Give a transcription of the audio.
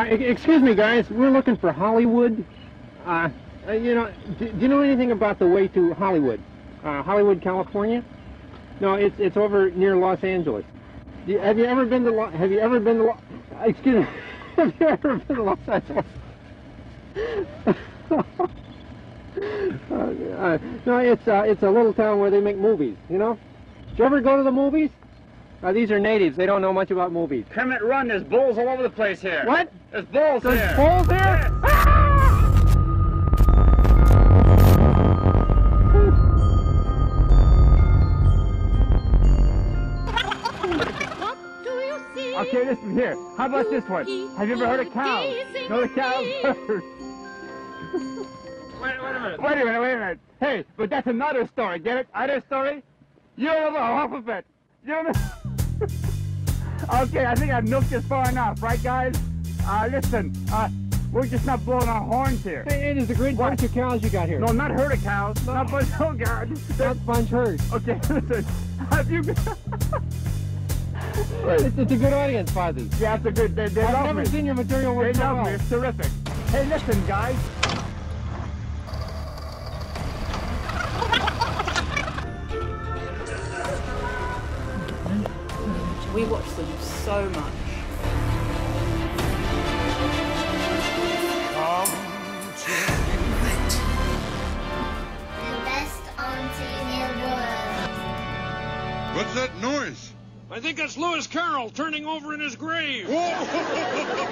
Uh, excuse me, guys. We're looking for Hollywood. Uh, uh, you know, do, do you know anything about the way to Hollywood? Uh, Hollywood, California? No, it's it's over near Los Angeles. Have you ever been to Lo- Have you ever been to? Lo- excuse me. have you ever been to Los Angeles? uh, uh, no, it's it's a little town where they make movies. You know? Did you ever go to the movies? Uh, these are natives. They don't know much about movies. Kermit, run! There's bulls all over the place here. What? There's bulls There's here. bulls here? Okay, listen here. How about this one? Have you ever heard of cows? No, the cows herd. Wait, wait a minute. Wait a minute, wait a minute. Hey, but that's another story. Get it? Other story? You don't know half of it. You don't know. okay, I think I've milked this far enough, right, guys? Uh, listen, uh, we're just not blowing our horns here. Hey, it is a great What? bunch of cows you got here. No, not herd of cows. Not bunch. Oh God. not bunch herd. Okay, listen. Have you? Wait. It's, it's a good audience, Fozzie. Yeah, it's a good. They, they I've love never me. seen your material They work so love well. me. It's terrific. Hey, listen, guys. We watch them so much. The best auntie in the world. What's that noise? I think that's Lewis Carroll turning over in his grave. Whoa!